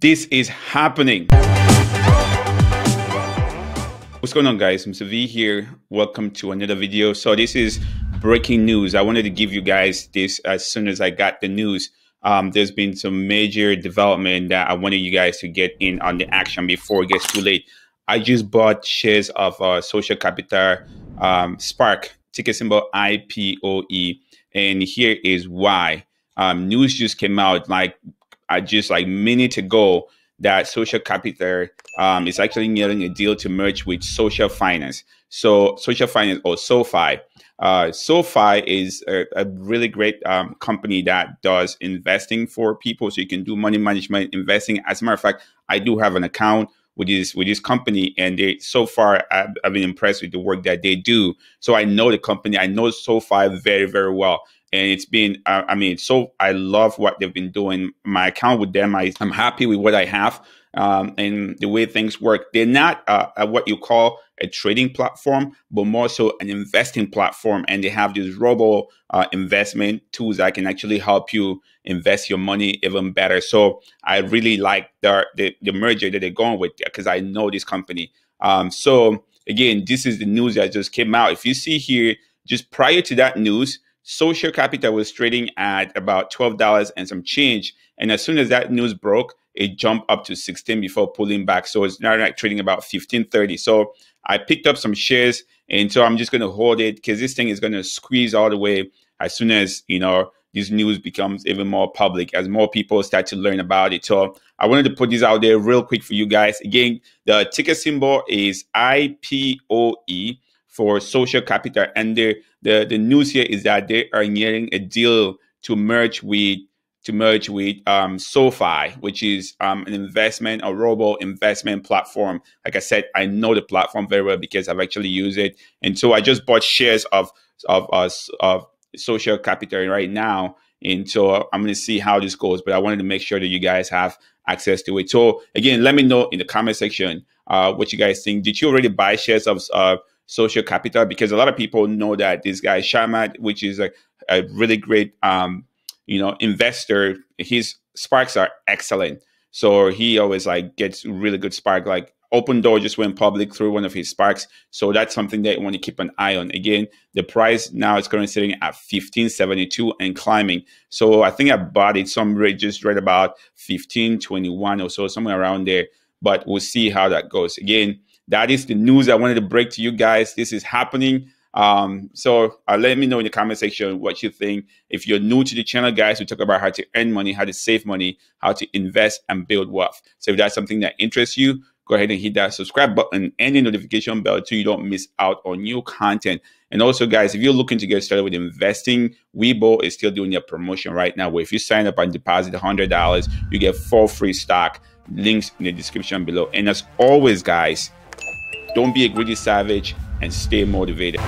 This is happening. What's going on guys? Mr. V here. Welcome to another video. So this is breaking news. I wanted to give you guys this as soon as I got the news. Um, there's been some major development that I wanted you guys to get in on the action before it gets too late. I just bought shares of uh, Social Capital um, SPAC, ticker symbol IPOE. And here is why. Um, news just came out like I just like minute ago that social capital um, is actually nearing a deal to merge with social finance. So social finance or SoFi. Uh, SoFi is a, a really great um, company that does investing for people. So you can do money management, investing. As a matter of fact, I do have an account with this with this company, and they so far I've, I've been impressed with the work that they do. So I know the company. I know SoFi very very well and it's been uh, i mean so i love what they've been doing. My account with them I, i'm happy with what i have um, and the way things work. They're not uh, what you call a trading platform but more so an investing platform. And they have these robo uh, investment tools that can actually help you invest your money even better. So i really like the, the, the merger that they're going with because i know this company. Um, so again this is the news that just came out. If you see here just prior to that news Social Capital was trading at about $12 and some change. And as soon as that news broke, it jumped up to 16 before pulling back. So it's now like trading about 15.30. So I picked up some shares and so I'm just going to hold it because this thing is going to squeeze all the way as soon as, you know, this news becomes even more public as more people start to learn about it. So I wanted to put this out there real quick for you guys. Again, the ticker symbol is IPOE for social capital. And the, the, the news here is that they are nearing a deal to merge with to merge with um, SoFi, which is um, an investment, a robo investment platform. Like I said, I know the platform very well because I've actually used it, and so I just bought shares of of us of social capital right now, and so I'm going to see how this goes. But I wanted to make sure that you guys have access to it. So again, let me know in the comment section uh, what you guys think. Did you already buy shares of uh, social capital because a lot of people know that this guy Chamath, which is a, a really great um, you know investor, his SPACs are excellent. So he always like gets really good SPAC. Like Opendoor just went public through one of his SPACs. So that's something that you want to keep an eye on. Again, the price now is currently sitting at 1572 and climbing. So I think I bought it somewhere just right about 1521 or so, somewhere around there. But we'll see how that goes. Again, that is the news I wanted to break to you guys. This is happening. Um, so uh, let me know in the comment section what you think. If you're new to the channel, guys, we talk about how to earn money, how to save money, how to invest and build wealth. So if that's something that interests you, go ahead and hit that subscribe button and the notification bell so you don't miss out on new content. And also, guys, if you're looking to get started with investing, Webull is still doing a promotion right now where if you sign up and deposit $100, you get four free stock. Links in the description below. And as always, guys, don't be a greedy savage and stay motivated.